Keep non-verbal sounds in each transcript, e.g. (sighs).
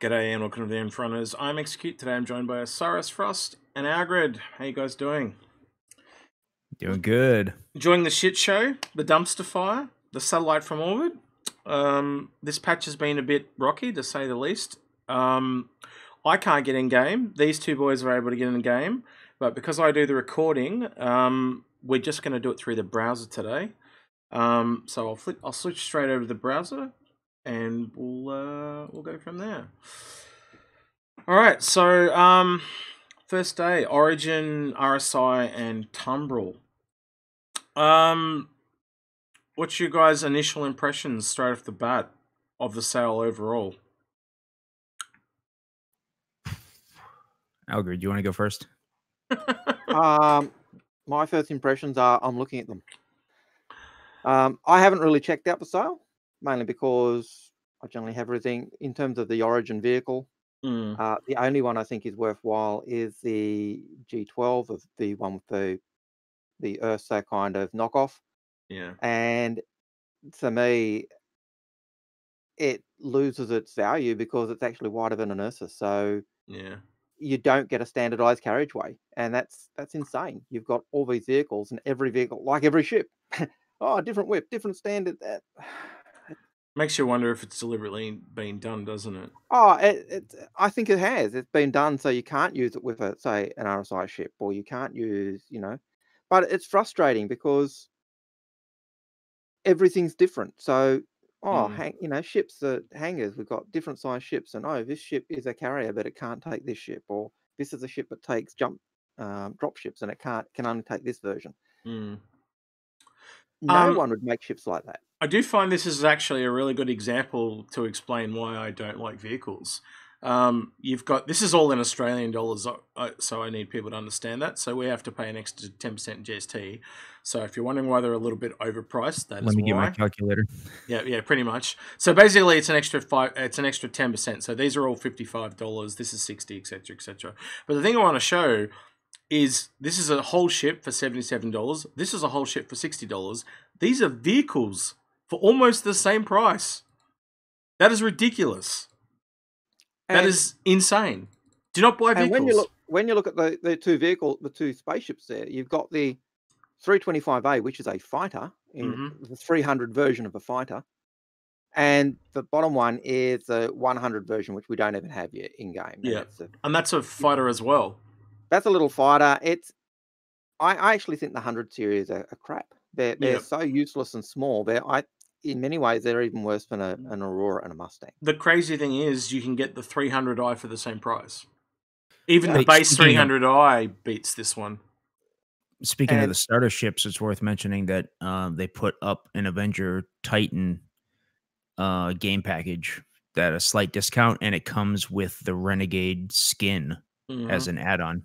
G'day and welcome to the Inforunners. I'm Execute. Today I'm joined by Osiris Frost and Algared. How you guys doing? Doing good. Enjoying the shit show, the dumpster fire, the satellite from orbit. Um, this patch has been a bit rocky, to say the least. Um, I can't get in game. These two boys are able to get in game, but because I do the recording, um, we're just going to do it through the browser today. Um, so I'll flip, I'll switch straight over to the browser, and we'll uh, we'll go from there. All right. So um, first day, Origin, RSI, and Tumbril. Um, what's your guys' initial impressions straight off the bat of the sale overall? Algared, do you want to go first? (laughs) um, my first impressions are I'm looking at them. Um, I haven't really checked out the sale, mainly because I generally have everything in terms of the Origin vehicle. Mm. Uh, the only one I think is worthwhile is the G12 of the one with the the Ursa kind of knockoff, Yeah. and to me, it loses its value because it's actually wider than an Ursa. So Yeah. you don't get a standardized carriageway, and that's that's insane. You've got all these vehicles, and every vehicle, like every ship, (laughs) oh, different whip, different standard. That Makes you wonder if it's deliberately being done, doesn't it? oh, it, it, I think it has. It's been done so you can't use it with a say an RSI ship, or you can't use, you know. But it's frustrating because everything's different. So oh, Mm. hang, you know, ships are hangars. We've got different size ships, and oh, this ship is a carrier, but it can't take this ship, or this is a ship that takes jump um, drop ships, and it can't can only take this version. Mm. No Um, one would make ships like that. I do find this is actually a really good example to explain why I don't like vehicles. Um, you've got this is all in Australian dollars, uh, uh, so I need people to understand that. So we have to pay an extra ten percent GST. So if you're wondering why they're a little bit overpriced, that is Let me get my calculator. Yeah, yeah, pretty much. So basically, it's an extra five. It's an extra ten percent. So these are all fifty-five dollars. This is sixty, etc., etc. But the thing I want to show is this is a whole ship for seventy-seven dollars. This is a whole ship for sixty dollars. These are vehicles for almost the same price. That is ridiculous. That And- is insane. Do not buy And vehicles. when you look when you look at the, the two vehicle the two spaceships there, you've got the 325A, which is a fighter in Mhm. the 300 version of a fighter, and the bottom one is the 100 version, which we don't even have yet in game. Yeah. That's a, and that's a fighter as well. that's a little fighter. It's I, I actually think the 100 series are, are crap. They're they're Yeah. so useless and small. They're I in many ways they're even worse than a, an Aurora and a Mustang. The crazy thing is, you can get the 300i for the same price. Even the base 300i beats this one. Speaking of the starter ships, it's worth mentioning that um, they put up an Avenger Titan uh, game package at a slight discount, and it comes with the Renegade skin Mhm. as an add-on,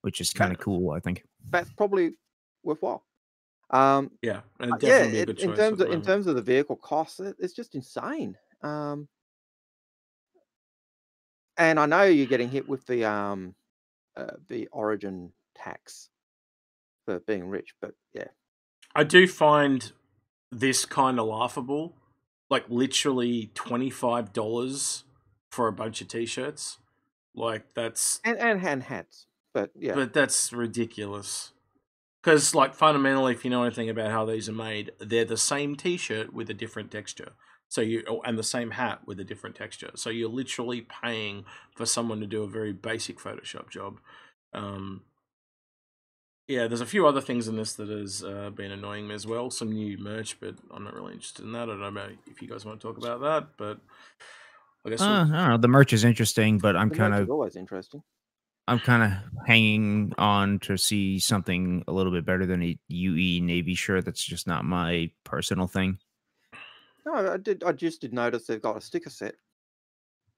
which is kind of cool. I think. That's probably worthwhile. Um, Yeah, and Uh, definitely yeah, a it, in terms of the in terms of the vehicle costs, it, it's just insane. Um, and I know you're getting hit with the um, uh, the origin tax for being rich, but yeah, I do find this kind of laughable. Like literally twenty five dollars for a bunch of t-shirts. Like that's and and hand hats, but yeah, but that's ridiculous. Because like fundamentally, if you know anything about how these are made, they're the same t-shirt with a different texture. So you oh, and the same hat with a different texture. So you're literally paying for someone to do a very basic Photoshop job. Um, yeah, there's a few other things in this that has uh, been annoying me as well. Some new merch, but I'm not really interested in that. I don't know if you guys want to talk about that, but I guess Uh, we'll- I don't know. The merch is interesting, but I'm the kind merch is of always interesting. I'm kind of hanging on to see something a little bit better than a UEE Navy shirt. That's just not my personal thing. No, I did. I just did notice they've got a sticker set.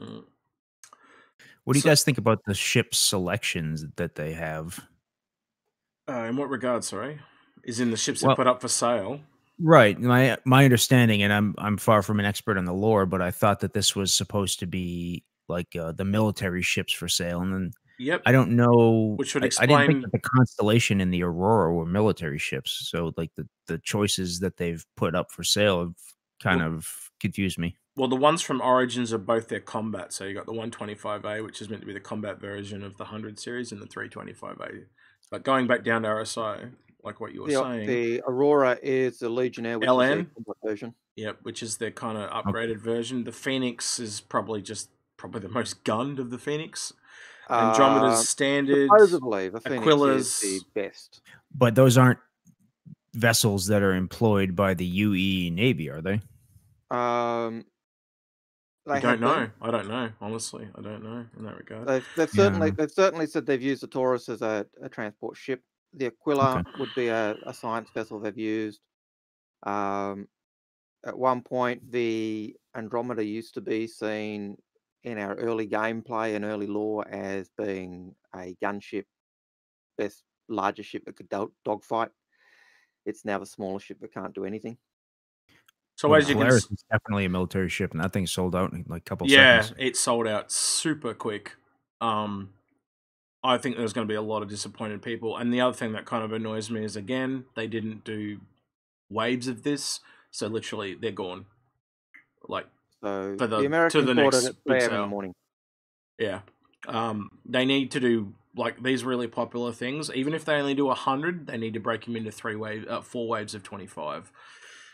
mm. What do you So- guys think about the ship selections that they have? uh, in what regard? Sorry, is in the ships Well- that put up for sale. Right. My my understanding, and I'm I'm far from an expert on the lore, but I thought that this was supposed to be like uh, the military ships for sale, and then Yep. I don't know. Which would I, I didn't think explain- that the Constellation and the Aurora were military ships. So like the the choices that they've put up for sale have kind Well- of confused me. Well, the ones from Origins are both their combat. So you got the 125A, which is meant to be the combat version of the 100 series, and the 325A. But going back down to RSI, like what you were The, saying, the Aurora is the Legionnaire, which is LN? the combat version. Yep, which is their kind of upgraded version. The Phoenix is probably just probably the most gunned of the Phoenix. Andromeda's Uh, standard. supposedly, the Phoenix Aquila's- is the best. But those aren't vessels that are employed by the UEE Navy, are they? Um, I don't know. been. I don't know. Honestly, I don't know in that regard. They've, they've certainly Yeah. they've certainly said they've used the Taurus as a, a transport ship. The Aquila Okay. would be a, a science vessel they've used. Um, at one point, the Andromeda used to be seen in our early gameplay and early lore as being a gunship, best larger ship that could dog dogfight. It's now the smaller ship that can't do anything. So Well, as you can, Polaris s- is definitely a military ship, and that thing sold out in like a couple yeah, seconds. it sold out super quick. Um, I think there's going to be a lot of disappointed people. And the other thing that kind of annoys me is again they didn't do waves of this, so literally they're gone. Like So For the- the, to Americans the bought next it at 3 in the morning. Yeah. Um, they need to do like these really popular things. Even if they only do hundred, they need to break them into three waves, uh, four waves of twenty-five.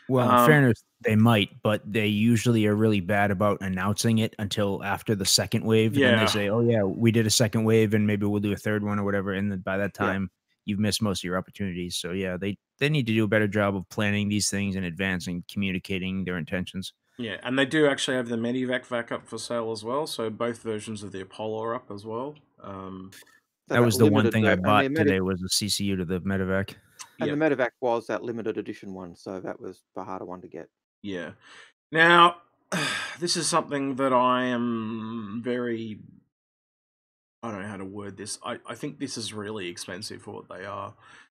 Well, Um, in fairness, they might, but they usually are really bad about announcing it until after the second wave. And then Yeah. they say, "Oh yeah, we did a second wave, and maybe we'll do a third one or whatever." And then by that Yeah. time, you've missed most of your opportunities. So yeah, they they need to do a better job of planning these things in advance and communicating their intentions. Yeah, and they do actually have the Medivac vac up for sale as well. So both versions of the Apollo are up as well. Um, So that was the one thing ver- I bought Medi- today was a CCU to the Medivac. And Yeah. the Medivac was that limited edition one, so that was the harder one to get. yeah. Now, (sighs) this is something that I am very. I don't know how to word this. I, I think this is really expensive for what they are.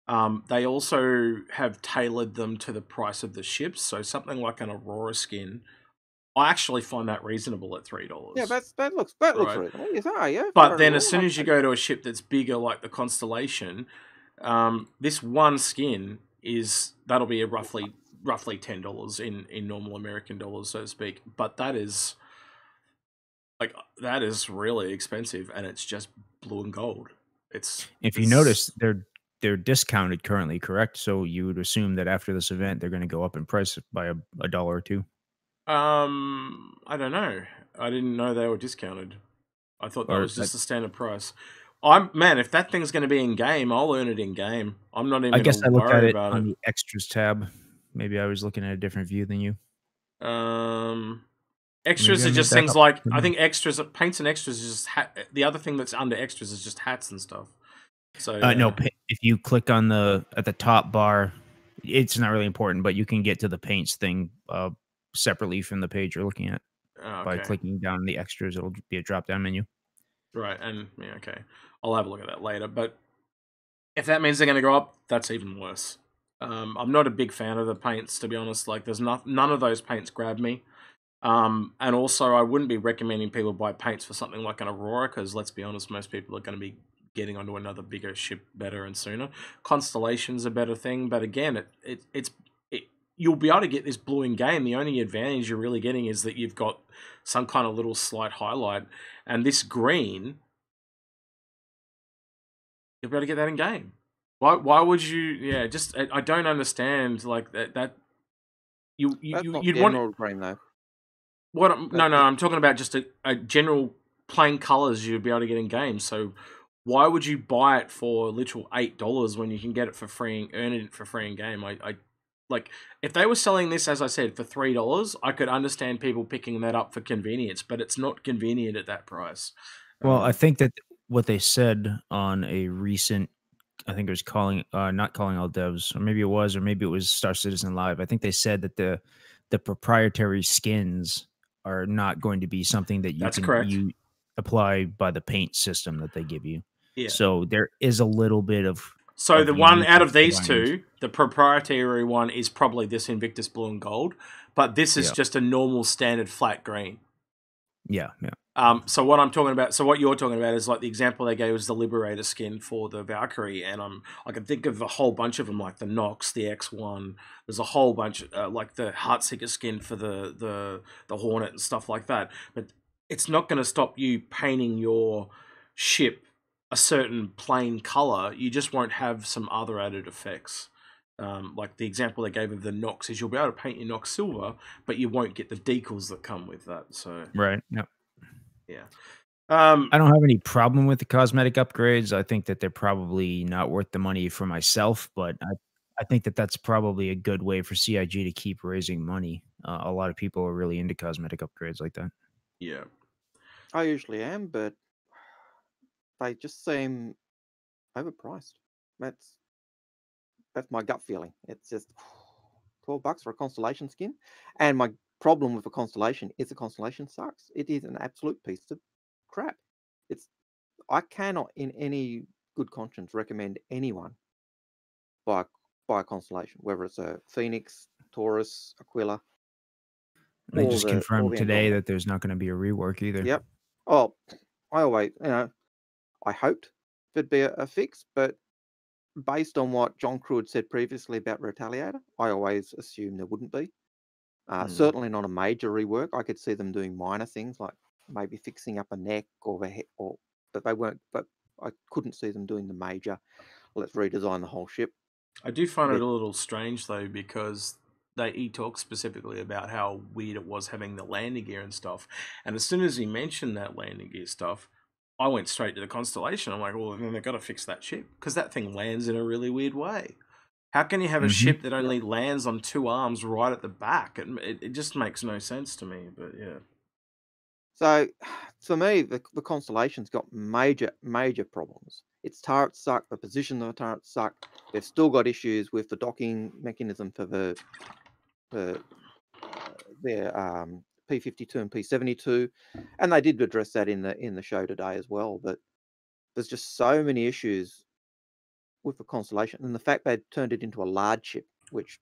Um, they also have tailored them to the price of the ships. So something like an Aurora skin, I actually find that reasonable at three dollars. Yeah, that's that looks that looks Right. reasonable. Yes, ah, yeah. But then, as soon as you go to a ship that's bigger, like the Constellation, um, this one skin is that'll be a roughly roughly ten dollars in in normal American dollars, so to speak. But that is like that is really expensive, and it's just blue and gold. It's If you it's- notice, they're they're discounted currently, correct? So you would assume that after this event, they're going to go up in price by a, a dollar or two. um, I don't know. I didn't know they were discounted. I thought that Or was just that- the standard price. I'm man. If that thing's going to be in game, I'll earn it in game. I'm not even. I guess I looked at it on the extras tab. Maybe I was looking at a different view than you. Um, extras are just things like I Mhm. think extras, paints and extras is just ha- the other thing that's under extras is just hats and stuff. So Uh, no, if you click on the at the top bar, it's not really important, but you can get to the paints thing uh, separately from the page you're looking at Oh, by clicking down the extras. It'll be a drop down menu. right, and yeah, okay, I'll have a look at that later. But if that means they're going to go up, that's even worse. Um, I'm not a big fan of the paints, to be honest. Like, there's not none of those paints grab me. Um, and also, I wouldn't be recommending people buy paints for something like an Aurora because let's be honest, most people are going to be getting onto another bigger ship better and sooner. Constellation's a better thing, but again, it, it it's it, you'll be able to get this blue in game. The only advantage you're really getting is that you've got some kind of little slight highlight, and this green, you'll be able to get that in game. Why? Why would you? Yeah, just I, I don't understand like that. That you you That's you- you'd want green though. what? I'm- No, no. I'm talking about just a, a general plain colors you'd be able to get in game. So why would you buy it for literal eight dollars when you can get it for free, and earn it for free in game? I, I like if they were selling this as I said for three dollars, I could understand people picking that up for convenience, but it's not convenient at that price. Well, I Um, think that what they said on a recent, I think it was calling, uh, not calling all devs, or maybe it was, or maybe it was Star Citizen Live. I think they said that the the proprietary skins are not going to be something that you That's can correct. you apply by the paint system that they give you. yeah. So there is a little bit of So of the one out of these two, the proprietary one is probably this Invictus Blue and Gold, but this is Yeah. just a normal standard flat green. yeah, yeah. Um, so what I'm talking about, so what you're talking about is like the example they gave was the Liberator skin for the Valkyrie, and I'm I can think of a whole bunch of them, like the Nox, the X1. There's a whole bunch, uh, like the Heartseeker skin for the the the Hornet and stuff like that. But it's not going to stop you painting your ship a certain plain color. You just won't have some other added effects. Um, like the example they gave of the Nox is you'll be able to paint your Nox silver, but you won't get the decals that come with that. So Right. Yep. yeah. Um, I don't have any problem with the cosmetic upgrades. I think that they're probably not worth the money for myself, but I, I think that that's probably a good way for CIG to keep raising money. Uh, a lot of people are really into cosmetic upgrades like that. yeah. I usually am, but they just seem overpriced. That's that's my gut feeling. It's just (sighs) twelve bucks for a constellation skin, and my problem with a constellation is the constellation sucks. It is an absolute piece of crap. It's I cannot, in any good conscience, recommend anyone buy buy a constellation, whether it's a Phoenix, Taurus, Aquila. They just the- confirmed the today that there's not going to be a rework either. Yep. Oh, I always, you know, I hoped there'd be a, a fix, but based on what John Crewe had said previously about Retaliator, I always assumed there wouldn't be. Uh, Hmm. Certainly not a major rework. I could see them doing minor things like maybe fixing up a neck or the head, or but they weren't. But I couldn't see them doing the major. Let's redesign the whole ship. I do find it a little strange though because they he talks specifically about how weird it was having the landing gear and stuff. And as soon as he mentioned that landing gear stuff, I went straight to the constellation. I'm like, well, then they've got to fix that ship because that thing lands in a really weird way. How can you have a Mhm. ship that only lands on two arms right at the back? It, it, it just makes no sense to me. But yeah, So (sighs) for me, the, the Constellation's got major, major problems. Its turrets suck, the position of the turrets suck. They've still got issues with the docking mechanism for the, the uh, their um, P52 and P72, and they did address that in the in the show today as well. But there's just so many issues with the Constellation, and the fact they turned it into a large ship, which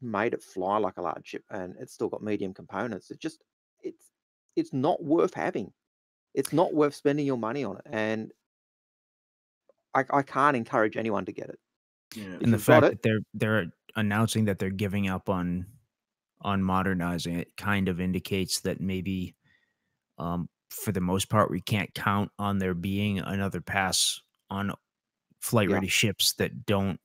made it fly like a large ship, and it's still got medium components. It just it's it's not worth having. It's not worth spending your money on it, and I, I can't encourage anyone to get it. yeah. And the you've got fact it- that they're they're announcing that they're giving up on on modernizing it kind of indicates that maybe um for the most part we can't count on there being another pass on flight Yeah. ready ships that don't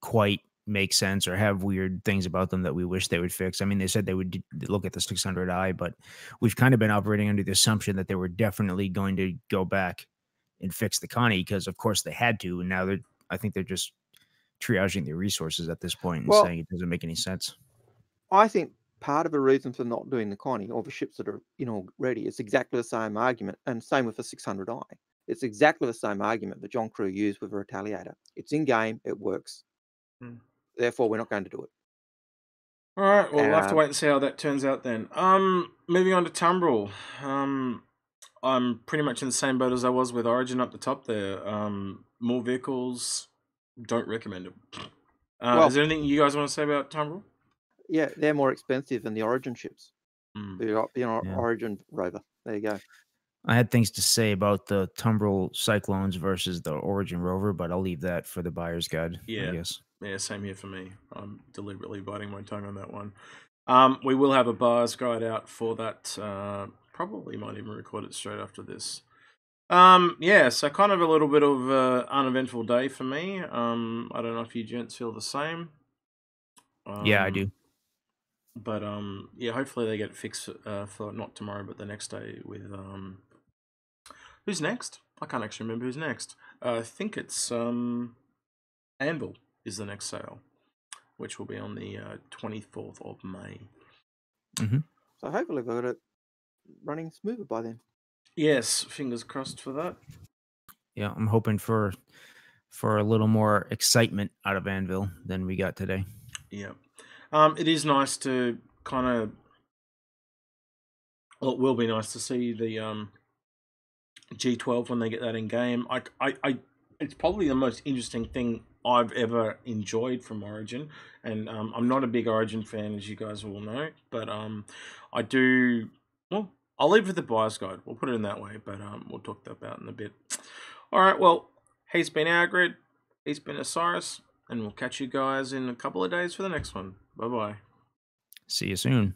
quite make sense or have weird things about them that we wish they would fix. I mean, they said they would d- look at the 600i, but we've kind of been operating under the assumption that they were definitely going to go back and fix the Connie because, of course, they had to, and now they're. I think they're just triaging their resources at this point and Well- saying it doesn't make any sense. I think part of the reason for not doing the Connie or the ships that are you know ready is exactly the same argument, and same with the 600i. It's exactly the same argument that John Crewe used with the Retaliator. It's in game, it works. Hmm. Therefore, we're not going to do it. All right, well, we'll have to Um, wait and see how that turns out then. Um, moving on to Tumbril. Um, I'm pretty much in the same boat as I was with Origin up the top there. Um, more vehicles, don't recommend them. Uh, Well- is there anything you guys want to say about Tumbril? Yeah, they're more expensive than the Origin ships. Mm. The, o- the or- Yeah. Origin rover. There you go. I had things to say about the Tumbril Cyclones versus the Origin Rover, but I'll leave that for the buyer's guide. Yeah. I guess. Yeah, same here for me. I'm deliberately biting my tongue on that one. Um, we will have a buyer's guide out for that. Uh, probably might even record it straight after this. Um, yeah, so kind of a little bit of uh, uneventful day for me. Um, I don't know if you gents feel the same. yeah, I Um, do. But um, yeah, hopefully they get fixed uh, for not tomorrow, but the next day with um, who's next? I can't actually remember who's next. Uh, I think it's um, Anvil is the next sale, which will be on the uh, twenty fourth of May. So hopefully they've got it running smoother by then. Yes, fingers crossed for that. Yeah, I'm hoping for for a little more excitement out of Anvil than we got today. Yeah. Um, it is nice to kind of. Well, it will be nice to see the um, G12 when they get that in game. I, I, I, it's probably the most interesting thing I've ever enjoyed from Origin, and um, I'm not a big Origin fan, as you guys all know, but um, I do. Well, I'll leave it with the buyer's guide. We'll put it in that way, but um, we'll talk about in a bit. All right. Well, he's been Agrid. He's been Osiris, and we'll catch you guys in a couple of days for the next one. Bye bye. See you soon.